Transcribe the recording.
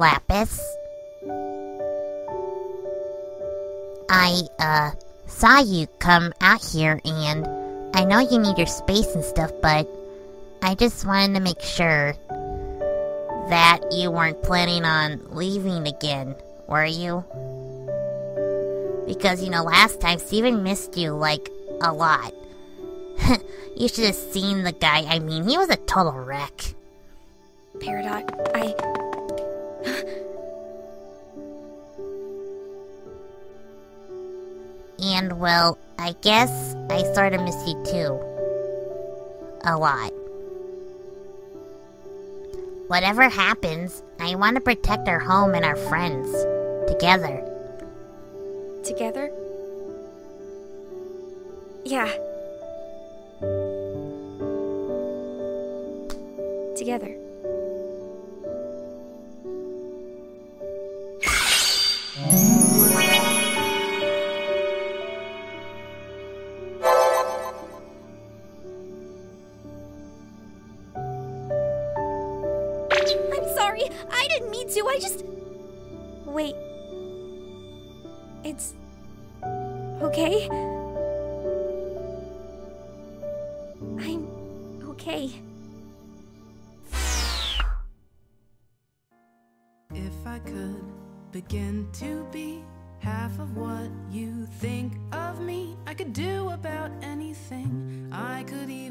Lapis. I, uh, saw you come out here and I know you need your space and stuff, but I just wanted to make sure that you weren't planning on leaving again, were you? Because, you know, last time Steven missed you, like, a lot. you should have seen the guy. I mean, he was a total wreck. Peridot, I. And, well, I guess I sort of miss you too. A lot. Whatever happens, I want to protect our home and our friends. Together. Together? Yeah. Together. Sorry. I didn't mean to. I just. Wait. It's. Okay? I'm. okay. If I could begin to be half of what you think of me, I could do about anything. I could even